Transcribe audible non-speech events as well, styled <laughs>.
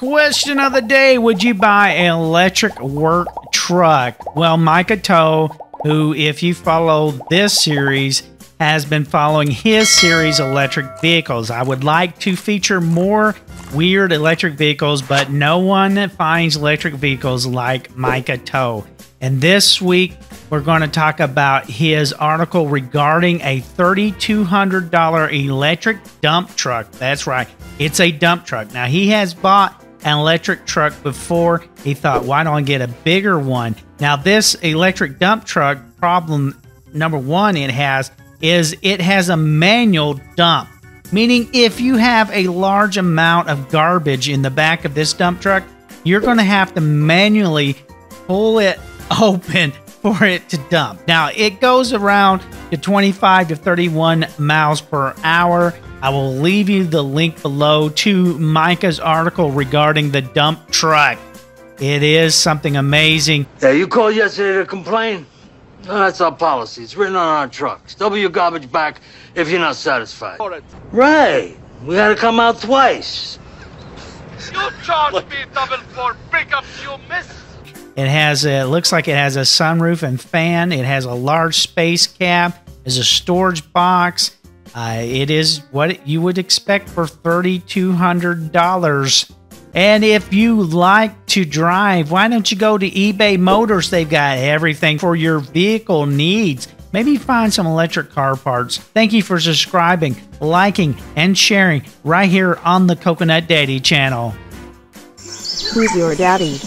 Question of the day Would you buy an electric work truck? Well, Micah Toll, who, if you follow this series, has been following his series electric vehicles. I would like to feature more weird electric vehicles, but no one finds electric vehicles like Micah Toll. And this week, we're going to talk about his article regarding a $3,200 electric dump truck. That's right, it's a dump truck. Now, he has bought an electric truck before. He thought, why don't I get a bigger one? Now, this electric dump truck problem, number one, it has is it has a manual dump. Meaning, if you have a large amount of garbage in the back of this dump truck, you're going to have to manually pull it <laughs> open for it to dump. Now, it goes around to 25 to 31 miles per hour. I will leave you the link below to Micah's article regarding the dump truck. It is something amazing. Yeah, you called yesterday to complain? No, that's our policy. It's written on our trucks. Double your garbage back if you're not satisfied. Right. We had to come out twice. You charge me double for pickups you miss. It has a, it looks like it has a sunroof and fan. It has a large space cab. There's a storage box. Uh, it is what you would expect for $3,200. And if you like to drive, why don't you go to eBay Motors? They've got everything for your vehicle needs. Maybe find some electric car parts. Thank you for subscribing, liking, and sharing right here on the Coconut Daddy channel. Who's your daddy?